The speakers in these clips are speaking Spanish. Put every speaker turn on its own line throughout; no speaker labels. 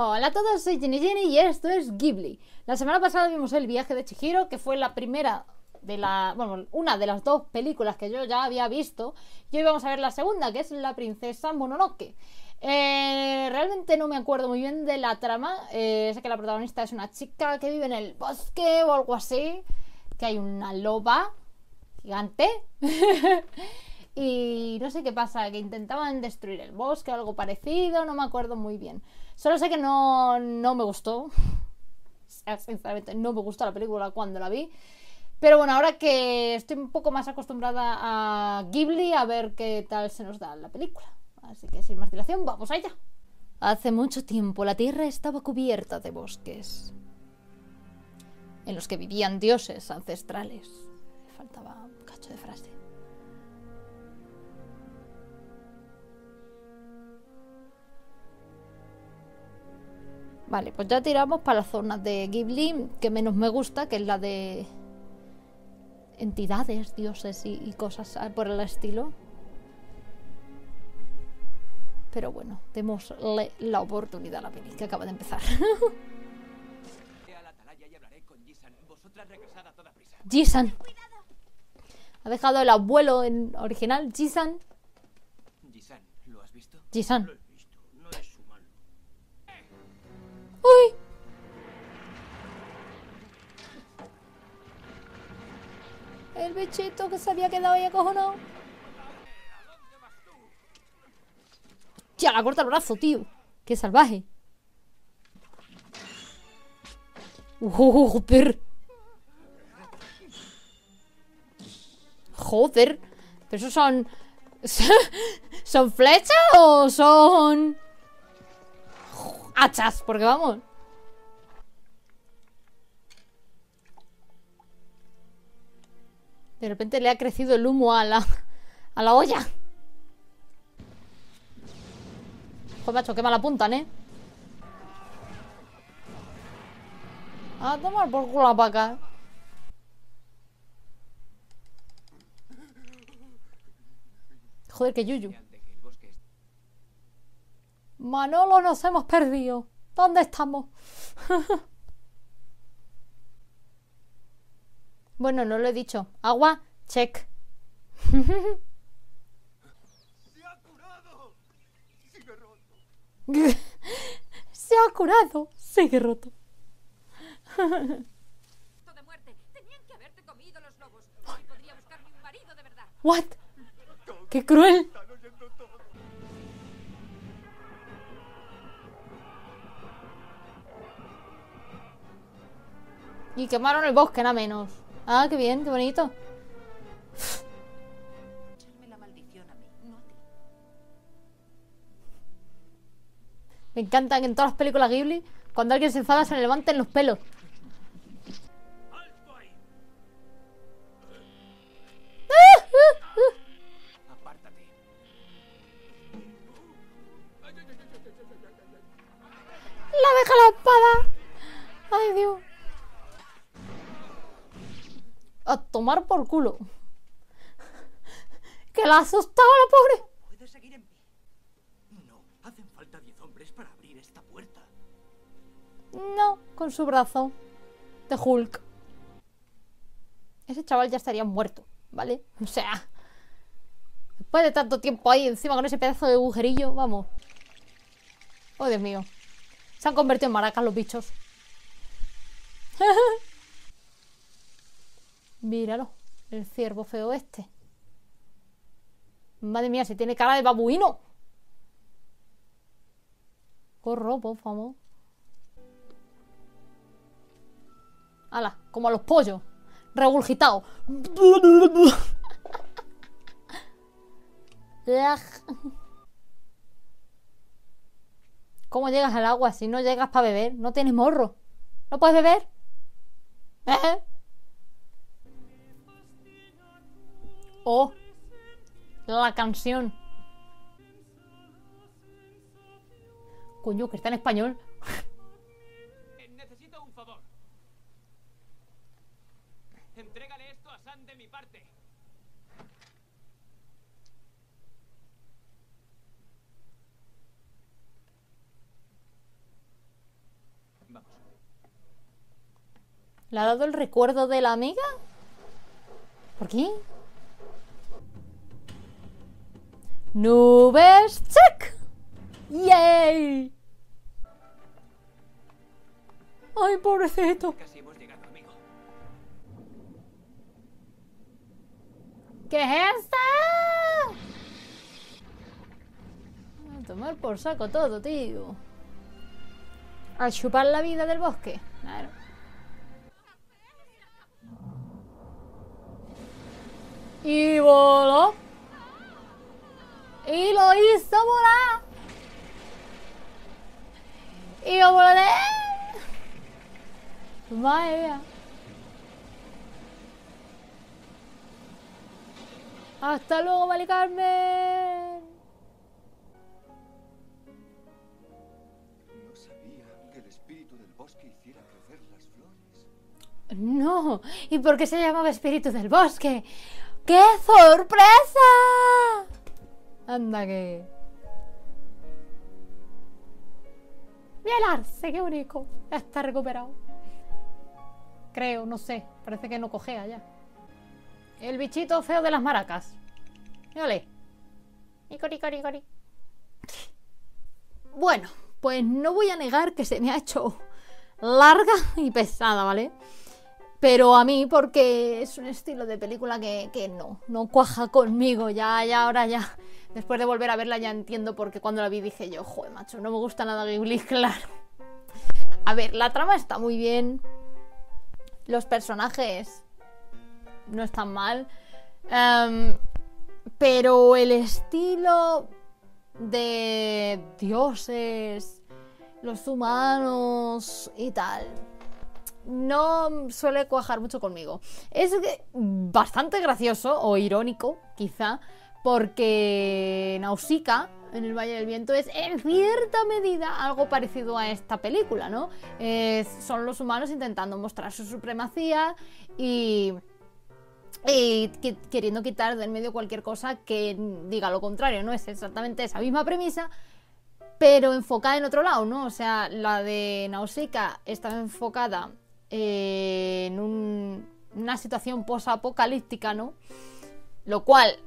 Hola a todos, soy Jenny Jenny y esto es Ghibli. La semana pasada vimos el viaje de Chihiro, que fue la primera de la. Bueno, una de las dos películas que yo ya había visto. Y hoy vamos a ver la segunda, que es La Princesa Mononoke. Eh, realmente no me acuerdo muy bien de la trama. Eh, sé que la protagonista es una chica que vive en el bosque o algo así. Que hay una loba gigante. y no sé qué pasa, que intentaban destruir el bosque o algo parecido, no me acuerdo muy bien. Solo sé que no, no me gustó. Sinceramente, no me gustó la película cuando la vi. Pero bueno, ahora que estoy un poco más acostumbrada a Ghibli, a ver qué tal se nos da la película. Así que sin más dilación, vamos allá. Hace mucho tiempo la tierra estaba cubierta de bosques, en los que vivían dioses ancestrales. Faltaba un cacho de frase. Vale, pues ya tiramos para la zona de Ghibli que menos me gusta, que es la de entidades, dioses y, y cosas por el estilo. Pero bueno, démosle la oportunidad a la peli que acaba de empezar. Jisan. Ha dejado el abuelo en original, Jisan.
Jisan, ¿lo has visto?
Jisan. ¡Uy! El bichito que se había quedado ahí acojonado. Hostia, la corta el brazo, tío. Qué salvaje. Joder. Joder. ¿Pero esos son... ¿Son flechas o son...? Hachas, porque vamos. De repente le ha crecido el humo a la, a la olla. Joder, macho, qué mala puntan, ¿eh? A tomar por culo la vaca. Joder, que yuyu.
Ante que el bosque es-
Manolo, nos hemos perdido. ¿Dónde estamos? bueno, no lo he dicho. Agua, check.
¡Se ha curado! ¡Sigue roto!
Se ha curado. Sigue roto.
de muerte. Tenían que haberte comido los lobos. Así podría buscarme un marido de verdad.
What? ¡Qué cruel! Y quemaron el bosque, nada menos. Ah, qué bien, qué bonito. Me encantan en todas las películas Ghibli. Cuando alguien se enfada se le levantan los pelos. Tomar por culo. Que la ha asustado la pobre.
¿Puedes seguir en pie? No, hacen falta diez hombres para abrir esta puerta.
No, con su brazo. De Hulk. Ese chaval ya estaría muerto, ¿vale? O sea. Después de tanto tiempo ahí encima con ese pedazo de agujerillo, vamos. Oh, Dios mío. Se han convertido en maracas los bichos. Míralo. El ciervo feo este. Madre mía, si tiene cara de babuino. Corro, por favor. Ala, como a los pollos. Regurgitado. ¿Cómo llegas al agua si no llegas para beber? No tienes morro. ¿No puedes beber? ¿Eh? o la canción. Coño, que está en español.
Eh, necesito un favor. Entrégale esto a San de mi parte. Vamos.
¿Le ha dado el recuerdo de la amiga? ¿Por qué? Nubes, check. ¡Yay! ¡Ay, pobrecito! ¿Qué es esto? A tomar por saco todo, tío. A chupar la vida del bosque. Claro. Y voló. Y lo hizo volar. Y yo volé. Madre mía. Hasta luego, Mali Carmen.
No sabía que el espíritu del bosque hiciera crecer las flores.
No. ¿Y por qué se llamaba espíritu del bosque? ¡Qué sorpresa! Anda que. Mira el arce, qué bonito. Ya está recuperado. Creo, no sé. Parece que no cojea ya. El bichito feo de las maracas. Mírale. Icori, cori, cori. Bueno, pues no voy a negar que se me ha hecho larga y pesada, ¿vale? Pero a mí porque es un estilo de película que, que no, no cuaja conmigo. Ya, ya, ahora ya. Después de volver a verla ya entiendo porque cuando la vi dije yo, joder, macho, no me gusta nada Ghibli, claro. A ver, la trama está muy bien. Los personajes no están mal. Em, pero el estilo de dioses, los humanos y tal, no suele cuajar mucho conmigo. Es bastante gracioso o irónico, quizá, porque Nausicaa en el Valle del Viento es en cierta medida algo parecido a esta película, ¿no? Son los humanos intentando mostrar su supremacía y queriendo quitar del medio cualquier cosa que diga lo contrario, ¿no? Es exactamente esa misma premisa, pero enfocada en otro lado, ¿no? O sea, la de Nausicaa estaba enfocada en un- una situación posapocalíptica, ¿no? Lo cual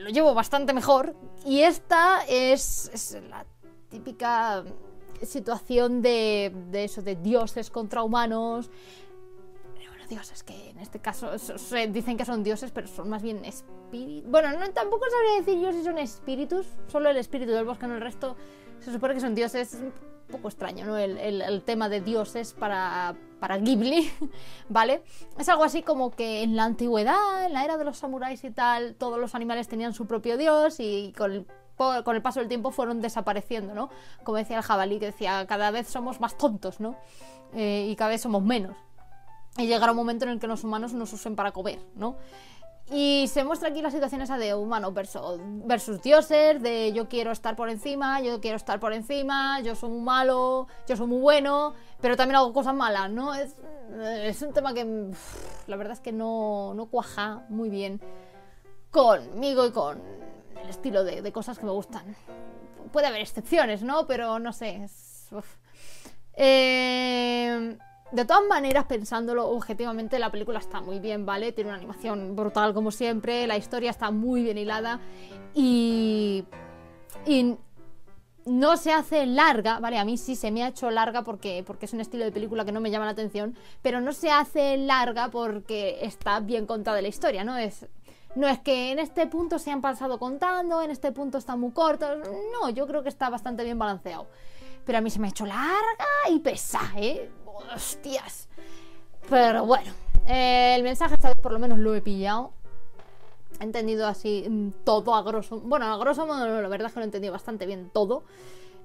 lo llevo bastante mejor. Y esta es, la típica situación de, de eso, de dioses contra humanos. Bueno, dioses que en este caso so- se dicen que son dioses, pero son más bien espíritus. Bueno, no, tampoco sabría decir yo si son espíritus, solo el espíritu del bosque, no el resto. Se supone que son dioses. Poco extraño, ¿no? El, el- tema de dioses para, para Ghibli, ¿vale? Es algo así como que en la antigüedad, en la era de los samuráis y tal, todos los animales tenían su propio dios y con el, con el paso del tiempo fueron desapareciendo, ¿no? Como decía el jabalí, que decía, cada vez somos más tontos, ¿no? Eh, y cada vez somos menos. Y llegará un momento en el que los humanos nos usen para comer, ¿no? Y se muestra aquí la situación esa de humano versus, dioses, de yo quiero estar por encima, yo quiero estar por encima, yo soy muy malo, yo soy muy bueno, pero también hago cosas malas, ¿no? Es, es un tema que la verdad es que no, no cuaja muy bien conmigo y con el estilo de, cosas que me gustan. Puede haber excepciones, ¿no? Pero no sé. Eh, de todas maneras, pensándolo objetivamente, la película está muy bien, ¿vale? Tiene una animación brutal como siempre, la historia está muy bien hilada y, no se hace larga, ¿vale? A mí sí se me ha hecho larga porque, porque es un estilo de película que no me llama la atención, pero no se hace larga porque está bien contada la historia, ¿no? Es, no es que en este punto se han pasado contando, en este punto está muy corto, no, yo creo que está bastante bien balanceado. Pero a mí se me ha hecho larga y pesada, ¿eh? Hostias. Pero bueno, eh, el mensaje esta vez por lo menos lo he pillado. He entendido así mm, todo a grosso Bueno, a grosso modo la verdad es que lo he entendido bastante bien todo.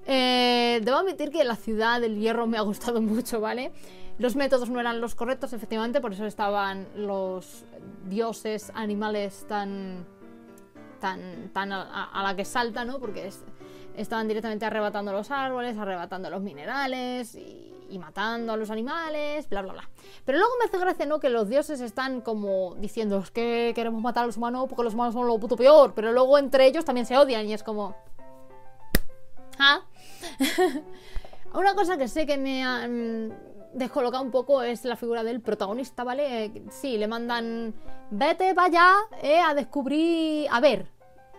Eh, debo admitir que la ciudad del hierro me ha gustado mucho, ¿vale? Los métodos no eran los correctos, efectivamente, por eso estaban los dioses animales tan. tan. tan a- a la que salta, ¿no? Porque es- estaban directamente arrebatando los árboles, arrebatando los minerales y, matando a los animales, bla, bla, bla. Pero luego me hace gracia, ¿no? Que los dioses están como diciendo, es que queremos matar a los humanos porque los humanos son lo puto peor, pero luego entre ellos también se odian y es como... ¿Ah? Una cosa que sé que me, ha- mm, descolocado un poco es la figura del protagonista, ¿vale? Sí, le mandan, vete, vaya, eh, a descubrir, a ver,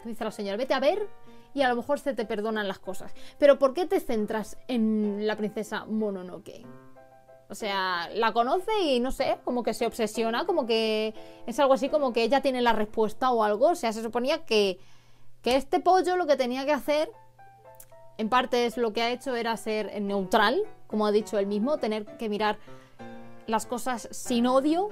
dice la señora, vete a ver y a lo mejor se te perdonan las cosas. Pero ¿por qué te centras en la princesa Mononoke? O sea, la conoce y no sé, como que se obsesiona, como que es algo así como que ella tiene la respuesta o algo. O sea, se suponía que, que este pollo lo que tenía que hacer, en parte es lo que ha hecho, era ser neutral, como ha dicho él mismo, tener que mirar las cosas sin odio.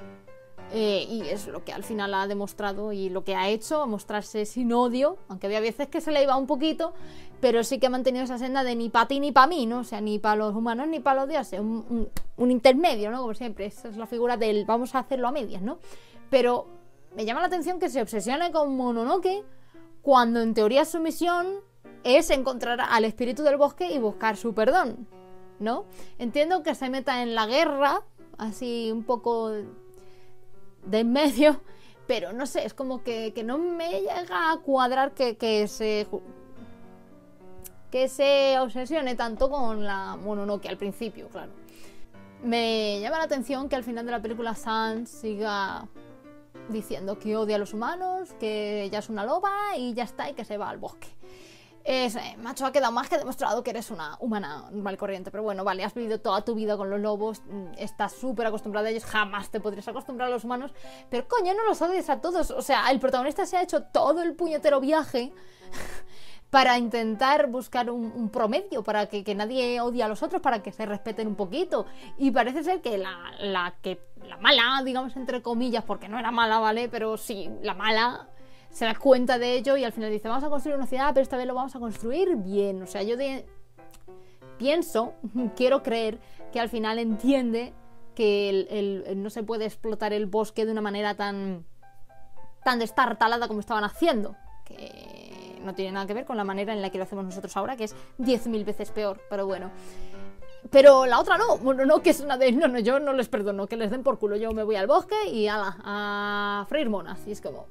Eh, y es lo que al final ha demostrado y lo que ha hecho, mostrarse sin odio, aunque había veces que se le iba un poquito, pero sí que ha mantenido esa senda de ni para ti ni para mí, ¿no? O sea, ni para los humanos ni para los dioses, un, un- un intermedio, ¿no? Como siempre, esa es la figura del vamos a hacerlo a medias, ¿no? Pero me llama la atención que se obsesione con Mononoke cuando en teoría su misión es encontrar al espíritu del bosque y buscar su perdón, ¿no? Entiendo que se meta en la guerra, así un poco de en medio, pero no sé, es como que, que no me llega a cuadrar que, que se que se obsesione tanto con la Mononoke al principio, claro. Me llama la atención que al final de la película Sans siga diciendo que odia a los humanos, que ella es una loba y ya está, y que se va al bosque. Es, eh, macho, ha quedado más que demostrado que eres una humana normal corriente. Pero bueno, vale, has vivido toda tu vida con los lobos, mm, estás súper acostumbrada a ellos, jamás te podrías acostumbrar a los humanos. Pero coño, no los odies a todos. O sea, el protagonista se ha hecho todo el puñetero viaje para intentar buscar un, un promedio, para que, que nadie odie a los otros, para que se respeten un poquito. Y parece ser que la, la que la mala, digamos entre comillas, porque no era mala, ¿vale? Pero sí, la mala se da cuenta de ello y al final dice, vamos a construir una ciudad, pero esta vez lo vamos a construir bien. O sea, yo de- pienso, quiero creer que al final entiende que el- no se puede explotar el bosque de una manera tan tan destartalada como estaban haciendo. Que no tiene nada que ver con la manera en la que lo hacemos nosotros ahora, que es 10.000 veces peor, pero bueno. Pero la otra no, bueno, no, que es una de, no, no, yo no les perdono, que les den por culo, yo me voy al bosque y ala, a freír monas. Y es como,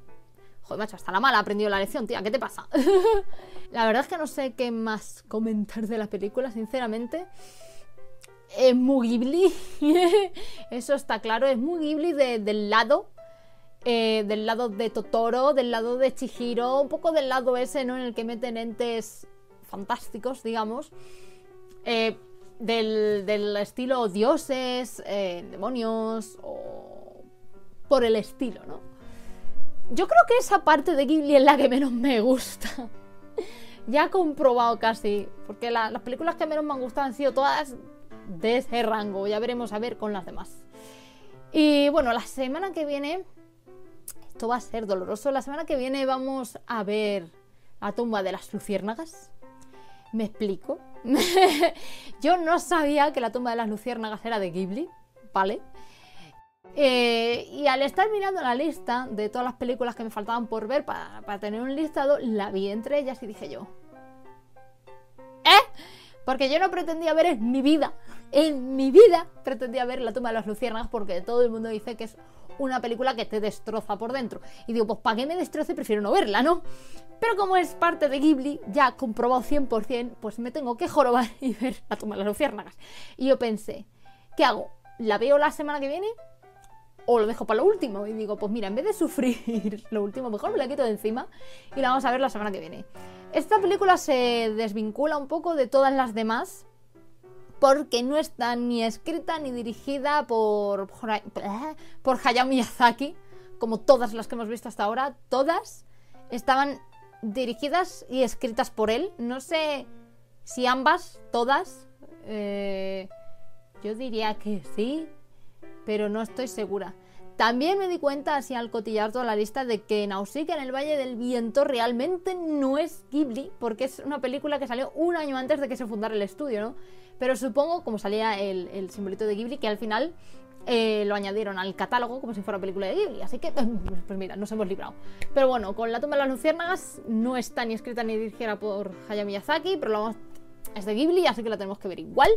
joder, macho, hasta la mala ha aprendido la lección, tía, ¿qué te pasa? la verdad es que no sé qué más comentar de la película, sinceramente. Es muy Ghibli, eso está claro, es muy Ghibli de- del lado eh, del lado de Totoro, del lado de Chihiro, un poco del lado ese, ¿no? En el que meten entes fantásticos, digamos. Eh, del, del estilo dioses, eh, demonios o por el estilo, ¿no? Yo creo que esa parte de Ghibli es la que menos me gusta. ya he comprobado casi, porque la- las películas que menos me han gustado han sido todas de ese rango. Ya veremos a ver con las demás. Y bueno, la semana que viene esto va a ser doloroso. La semana que viene vamos a ver la tumba de las luciérnagas. ¿Me explico? Yo no sabía que la tumba de las luciérnagas era de Ghibli, ¿vale? Eh, y al estar mirando la lista de todas las películas que me faltaban por ver para, tener un listado, la vi entre ellas y dije yo, ¿eh? Porque yo no pretendía ver en mi vida, en mi vida pretendía ver La tumba de las luciérnagas porque todo el mundo dice que es una película que te destroza por dentro. Y digo, pues para que me destroce prefiero no verla, ¿no? Pero como es parte de Ghibli, ya comprobado 100%, pues me tengo que jorobar y ver La tumba de las luciérnagas. Y yo pensé, ¿qué hago? ¿La veo la semana que viene? O lo dejo para lo último. Y digo, pues mira, en vez de sufrir lo último, mejor me la quito de encima y la vamos a ver la semana que viene. Esta película se desvincula un poco de todas las demás porque no está ni escrita ni dirigida por, por, Hayao Miyazaki, como todas las que hemos visto hasta ahora. Todas estaban dirigidas y escritas por él. No sé si ambas, todas. eh, yo diría que sí, pero no estoy segura. También me di cuenta, así al cotillar toda la lista, de que Nausicaa en el Valle del Viento realmente no es Ghibli, porque es una película que salió un año antes de que se fundara el estudio, ¿no? Pero supongo, como salía el, simbolito de Ghibli, que al final eh, lo añadieron al catálogo como si fuera película de Ghibli. Así que, pues mira, nos hemos librado. Pero bueno, con La tumba de las luciérnagas no está ni escrita ni dirigida por Hayao Miyazaki, pero la vamos- es de Ghibli, así que la tenemos que ver igual.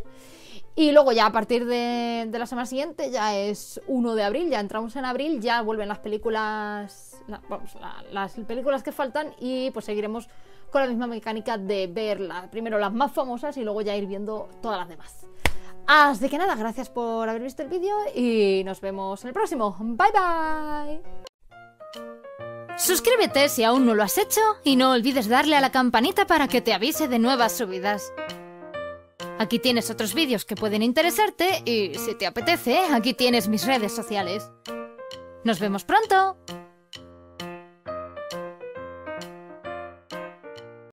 Y luego ya a partir de, la semana siguiente, ya es 1 de abril, ya entramos en abril, ya vuelven las películas, la- vamos, la- las películas que faltan y pues seguiremos con la misma mecánica de ver la- primero las más famosas y luego ya ir viendo todas las demás. Así que nada, gracias por haber visto el vídeo y nos vemos en el próximo. Bye bye. Suscríbete si aún no lo has hecho y no olvides darle a la campanita para que te avise de nuevas subidas. Aquí tienes otros vídeos que pueden interesarte y si te apetece, aquí tienes mis redes sociales. Nos vemos pronto.